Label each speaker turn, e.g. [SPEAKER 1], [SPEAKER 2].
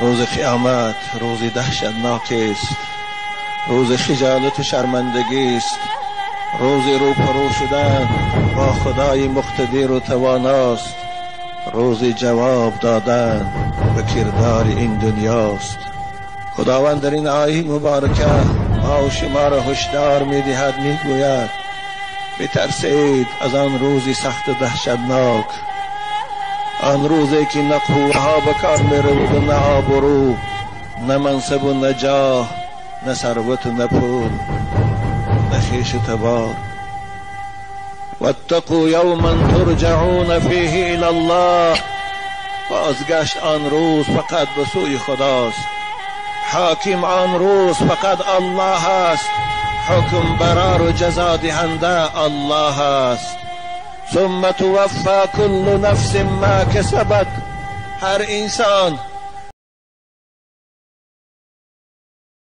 [SPEAKER 1] روز قیامت روزی دهشتناک است روز خجالت و شرمندگی است روز روپرو شدن با خدای مقتدر و تواناست. روز جواب دادن به کردار این دنیاست. خداوند در این آیه مبارکه ما و شما را هشدار می‌دهد می‌گوید بترسید از آن روزی سخت و دهشتناک. آن روزی که نه قوها به کار می‌رود و نه آبرو نه منصب و نه جاه نه ثروت و نه پول. نه خویش و تبار واتقوا یوما ترجعون فیه الى الله. بازگشت آن روز فقط به سوی خداست. حاکم آن روز فقط الله است. حکم برار و جزا دهنده الله است. ثم توفى كل نفس ما کسبت هر انسان